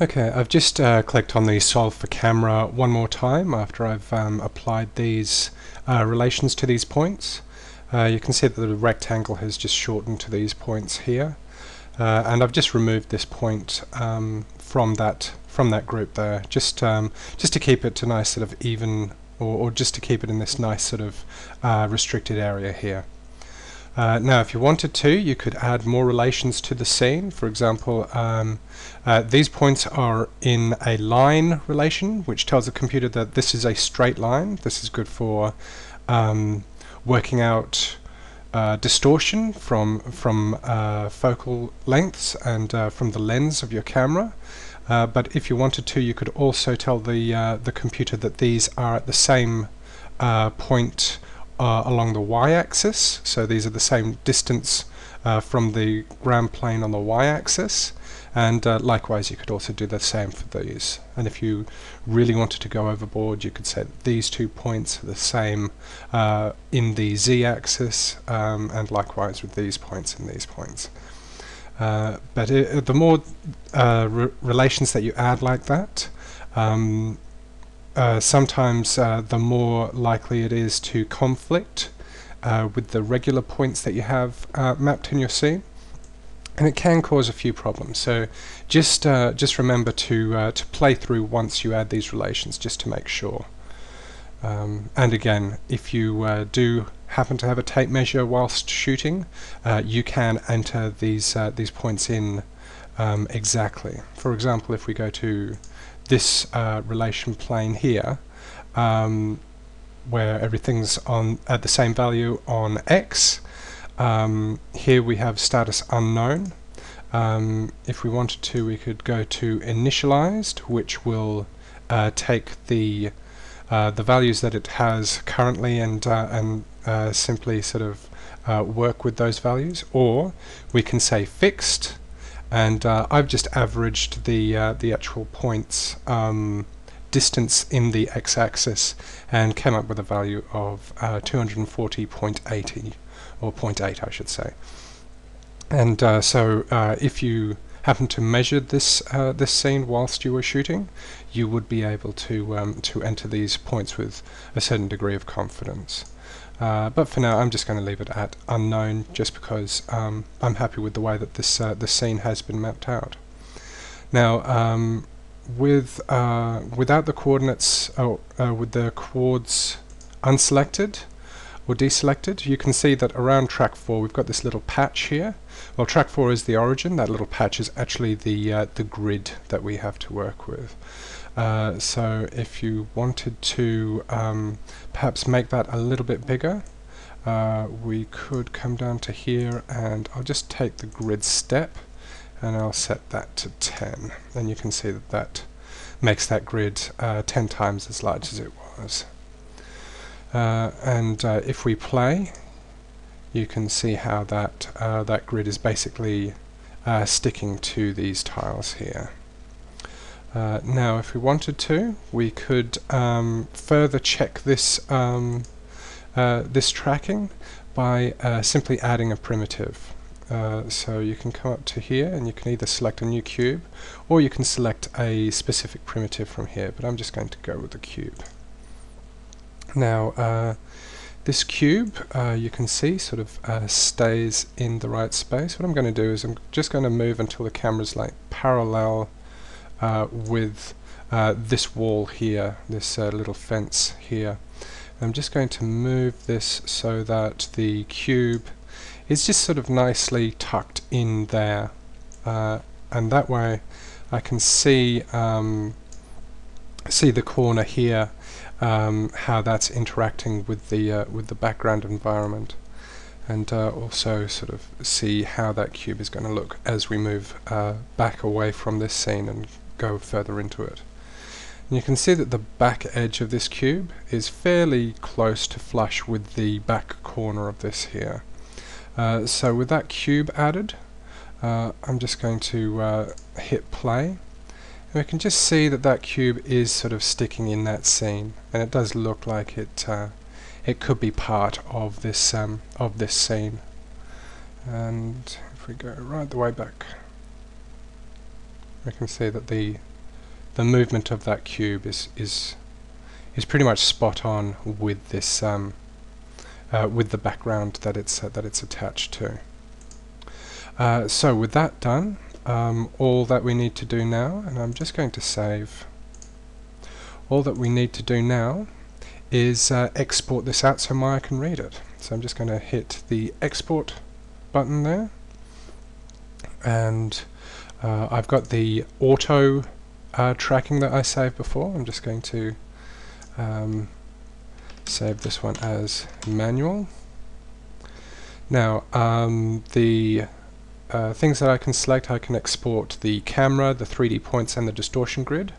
Okay, I've just uh, clicked on the solve for camera one more time after I've um, applied these uh, relations to these points. Uh, you can see that the rectangle has just shortened to these points here uh, and I've just removed this point um, from that from that group there just um, just to keep it a nice sort of even or, or, just to keep it in this nice sort of uh, restricted area here. Uh, now if you wanted to you could add more relations to the scene. For example um, uh, these points are in a line relation which tells the computer that this is a straight line. This is good for um, working out uh, distortion from from uh, focal lengths and uh, from the lens of your camera. Uh, but if you wanted to you could also tell the the computer that these are at the same point uh, along the y-axis. So these are the same distance uh, from the ground plane on the y-axis. And uh, likewise you could also do the same for these. And if you really wanted to go overboard you could set these two points are the same uh, in the z-axis um, and likewise with these points and these points. Uh, but it, the more uh, re relations that you add like that um, uh, sometimes uh, the more likely it is to conflict uh, with the regular points that you have uh, mapped in your scene. And it can cause a few problems. So just uh, just remember to to play through once you add these relations just to make sure. Um, and again if you do happen to have a tape measure whilst shooting you can enter these these points in um, exactly. For example if we go to this uh, relation plane here um, where everything's on at the same value on x um, here we have status unknown. Um, if we wanted to we could go to initialized which will uh, take the uh, the values that it has currently and uh, and uh, simply sort of uh, work with those values. Or we can say fixed and uh, I've just averaged the uh, the actual points um, distance in the x-axis and came up with a value of uh, 240.80 or 0.8 I should say. And uh, so uh, if you happen to measure this uh, this scene whilst you were shooting you would be able to um, to enter these points with a certain degree of confidence uh, but for now I'm just going to leave it at unknown just because um, I'm happy with the way that this uh, the scene has been mapped out. Now um, with uh, without the coordinates oh, uh, with the chords unselected or deselected you can see that around track 4 we've got this little patch here. Well track 4 is the origin. That little patch is actually the uh, the grid that we have to work with uh, so if you wanted to um, perhaps make that a little bit bigger uh, we could come down to here and I'll just take the grid step and I'll set that to 10 and you can see that that makes that grid uh, 10 times as large as it was. Uh, and uh, if we play you can see how that uh, that grid is basically sticking to these tiles here uh, now if we wanted to we could um, further check this um, uh, this tracking by uh, simply adding a primitive. Uh, so you can come up to here and you can either select a new cube or you can select a specific primitive from here but I'm just going to go with the cube. Now uh, this cube uh, you can see sort of stays in the right space. What I'm going to do is I'm just going to move until the camera's like parallel uh, with uh, this wall here, this uh, little fence here. I'm just going to move this so that the cube is just sort of nicely tucked in there uh, and that way I can see um, see the corner here um, how that's interacting with the uh, with the background environment and uh, also sort of see how that cube is going to look as we move uh, back away from this scene and go further into it. And you can see that the back edge of this cube is fairly close to flush with the back corner of this here. Uh, so with that cube added, uh, I'm just going to uh, hit play. And we can just see that that cube is sort of sticking in that scene, and it does look like it uh, it could be part of this um, of this scene. And if we go right the way back we can see that the the movement of that cube is is is pretty much spot on with this um, uh, with the background that it's uh, that it's attached to. Uh, so with that done, um, all that we need to do now, and I'm just going to save. All that we need to do now is uh, export this out so Maya can read it. So I'm just going to hit the export button there, and uh, I've got the auto uh, tracking that I saved before. I'm just going to um, save this one as manual. Now, um, the uh, things that I can select, I can export the camera, the 3D points, and the distortion grid.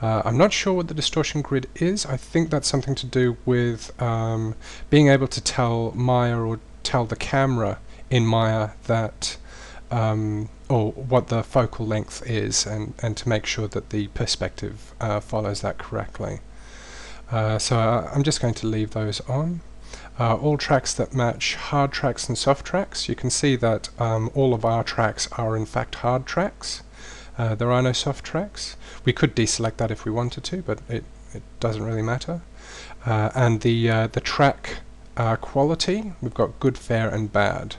Uh, I'm not sure what the distortion grid is. I think that's something to do with um, being able to tell Maya or tell the camera in Maya that um, or what the focal length is and, and to make sure that the perspective uh, follows that correctly. Uh, so uh, I'm just going to leave those on. Uh, all tracks that match hard tracks and soft tracks, you can see that um, all of our tracks are in fact hard tracks. Uh, there are no soft tracks. We could deselect that if we wanted to, but it, it doesn't really matter. Uh, and the, the track quality, we've got good, fair and bad.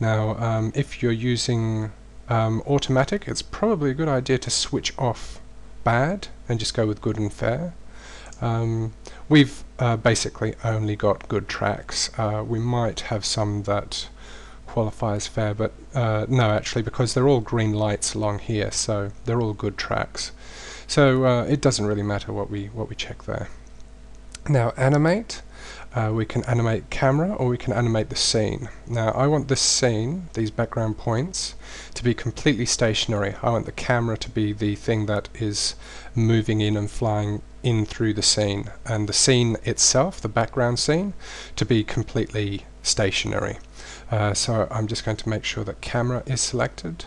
Now, um, if you're using um, automatic, it's probably a good idea to switch off bad and just go with good and fair. Um, we've uh, basically only got good tracks. Uh, we might have some that qualify as fair, but uh, no, actually, because they're all green lights along here, so they're all good tracks. So uh, it doesn't really matter what we what we check there. Now, animate. Uh, we can animate camera or we can animate the scene. Now I want this scene, these background points, to be completely stationary. I want the camera to be the thing that is moving in and flying in through the scene and the scene itself, the background scene, to be completely stationary. Uh, so I'm just going to make sure that camera is selected.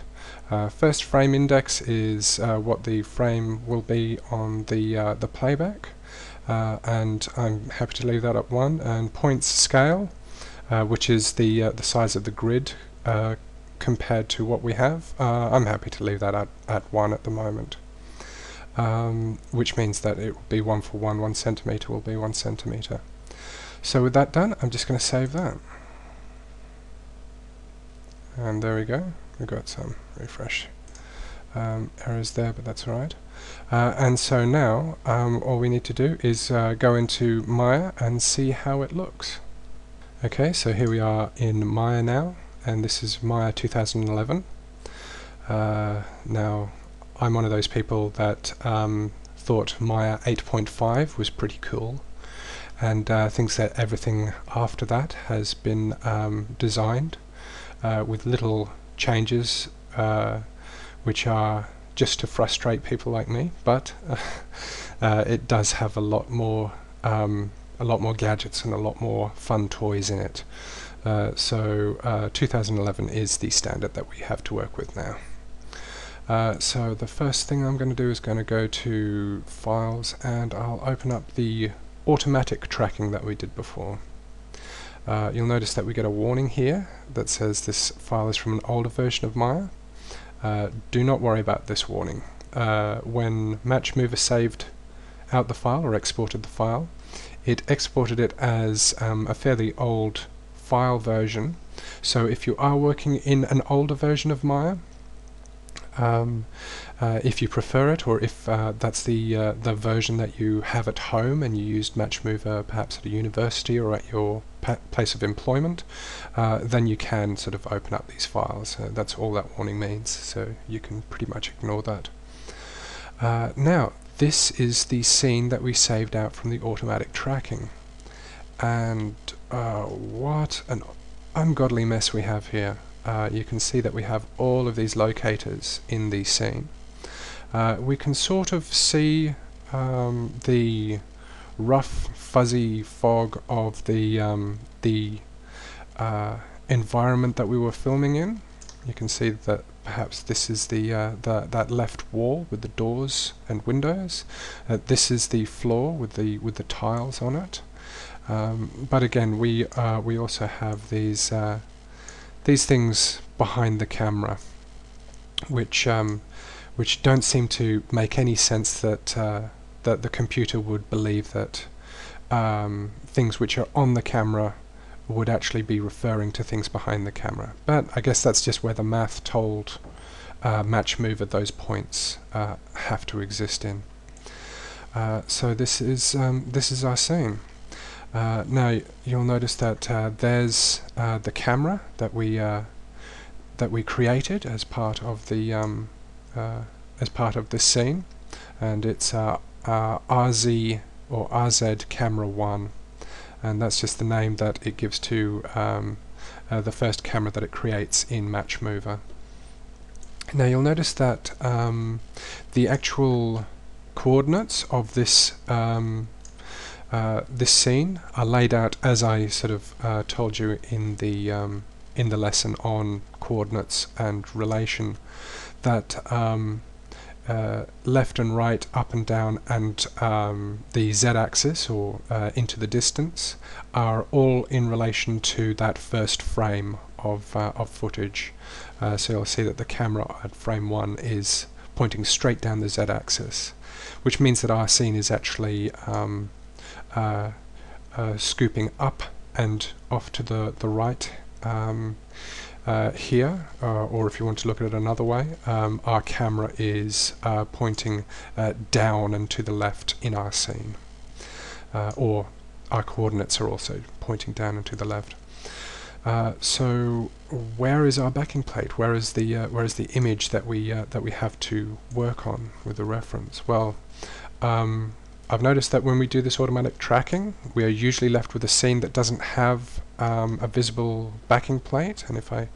Uh, first frame index is uh, what the frame will be on the, uh, the playback uh, and I'm happy to leave that at 1 and points scale uh, which is the uh, the size of the grid uh, compared to what we have uh, I'm happy to leave that at, at 1 at the moment. Um, which means that it will be 1 for 1 1 centimeter will be 1 centimeter. So with that done I'm just going to save that. And there we go. We've got some refresh um, errors there but that's alright uh, and so now um, all we need to do is uh, go into Maya and see how it looks. Okay, so here we are in Maya now, and this is Maya 2011. Uh, now, I'm one of those people that um, thought Maya 8.5 was pretty cool, and uh, thinks that everything after that has been um, designed uh, with little changes uh, which are just to frustrate people like me, but uh, it does have a lot more um, a lot more gadgets and a lot more fun toys in it. Uh, so uh, 2011 is the standard that we have to work with now. Uh, so the first thing I'm going to do is going to go to Files and I'll open up the automatic tracking that we did before. Uh, you'll notice that we get a warning here that says this file is from an older version of Maya. Uh, do not worry about this warning. Uh, when MatchMover saved out the file or exported the file, it exported it as um, a fairly old file version. So if you are working in an older version of Maya, um, uh, if you prefer it, or if uh, that's the uh, the version that you have at home and you used MatchMover perhaps at a university or at your place of employment, uh, then you can sort of open up these files. Uh, that's all that warning means, so you can pretty much ignore that. Uh, now, this is the scene that we saved out from the automatic tracking. And what an ungodly mess we have here uh, you can see that we have all of these locators in the scene. Uh, we can sort of see um, the rough fuzzy fog of the um, the uh, environment that we were filming in. You can see that perhaps this is the, uh, the that left wall with the doors and windows. Uh, this is the floor with the with the tiles on it. Um, but again, we uh, we also have these these things behind the camera which um, which don't seem to make any sense that uh, that the computer would believe that um, things which are on the camera would actually be referring to things behind the camera. But I guess that's just where the math told uh, match mover those points uh, have to exist in. Uh, so this is um, this is our scene. Uh, now you'll notice that uh, there's uh, the camera that we that we created as part of the um, as part of this scene, and it's RZ or RZ camera one and that's just the name that it gives to um, uh, the first camera that it creates in MatchMover. Now you'll notice that um, the actual coordinates of this um, uh, this scene are laid out as I sort of uh, told you in the um, in the lesson on coordinates and relation that um, uh, left and right, up and down, and um, the z-axis, or uh, into the distance, are all in relation to that first frame of, uh, of footage. So you'll see that the camera at frame 1 is pointing straight down the z-axis, which means that our scene is actually um, uh, uh, scooping up and off to the, the right um, uh, here, uh, or if you want to look at it another way, um, our camera is uh, pointing uh, down and to the left in our scene. Uh, or our coordinates are also pointing down and to the left. Uh, so where is our backing plate? Where is the where is the image that we that we have to work on with the reference? Well, um, I've noticed that when we do this automatic tracking, we are usually left with a scene that doesn't have um, a visible backing plate. And if I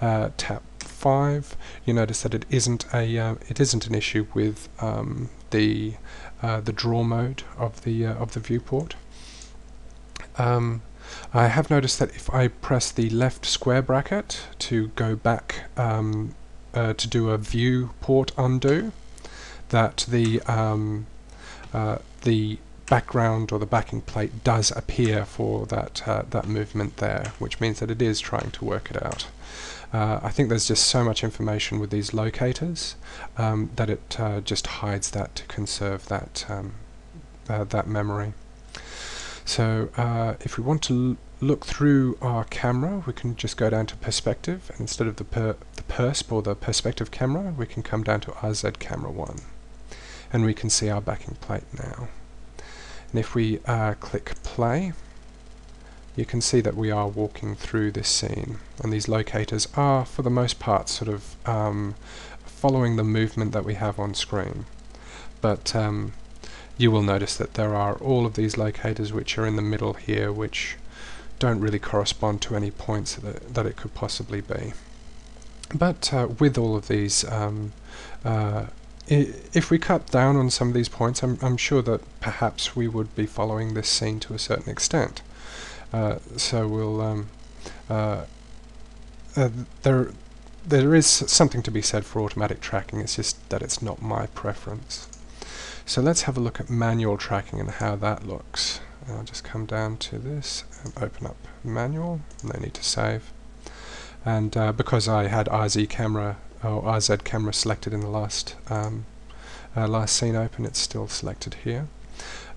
uh, tap 5, you notice that it isn't a uh, it isn't an issue with um, the uh, the draw mode of the uh, of the viewport. Um, I have noticed that if I press the left square bracket to go back um, uh, to do a viewport undo, that the um, uh, the background or the backing plate does appear for that uh, that movement there, which means that it is trying to work it out. Uh, I think there's just so much information with these locators um, that it uh, just hides that to conserve that um, uh, that memory. So uh, if we want to look through our camera, we can just go down to perspective, and instead of the per the persp or the perspective camera, we can come down to RZ camera one and we can see our backing plate now. And if we uh, click play, you can see that we are walking through this scene. And these locators are for the most part sort of um, following the movement that we have on screen. But um, you will notice that there are all of these locators which are in the middle here which don't really correspond to any points that, that it could possibly be. But uh, with all of these um, uh, if we cut down on some of these points, I'm, I'm, sure that perhaps we would be following this scene to a certain extent. Uh, so we'll um, uh, uh, there there is something to be said for automatic tracking. It's just that it's not my preference. So let's have a look at manual tracking and how that looks. I'll just come down to this and open up manual. No need to save. And uh, because I had RZ camera or RZ camera selected in the last um, uh, last scene open, it's still selected here.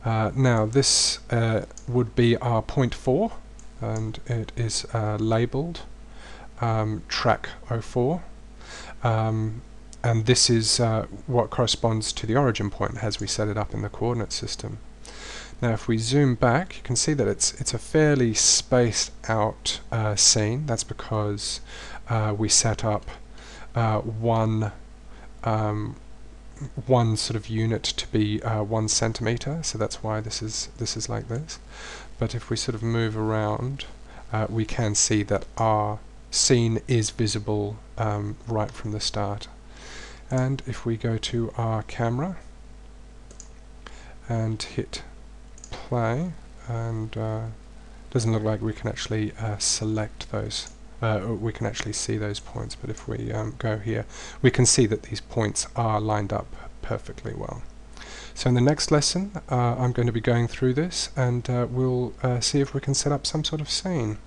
Uh, now this uh, would be our point 4 and it is uh, labeled um, track 04 um, and this is uh, what corresponds to the origin point as we set it up in the coordinate system. Now if we zoom back you can see that it's it's a fairly spaced out uh, scene that's because we set up uh, one um, one sort of unit to be uh, one centimeter. So that's why this is this is like this. But if we sort of move around uh, we can see that our scene is visible um, right from the start. And if we go to our camera and hit play and uh, doesn't look like we can actually uh, select those uh, we can actually see those points but if we um, go here we can see that these points are lined up perfectly well. So in the next lesson uh, I'm going to be going through this and uh, we'll uh, see if we can set up some sort of scene.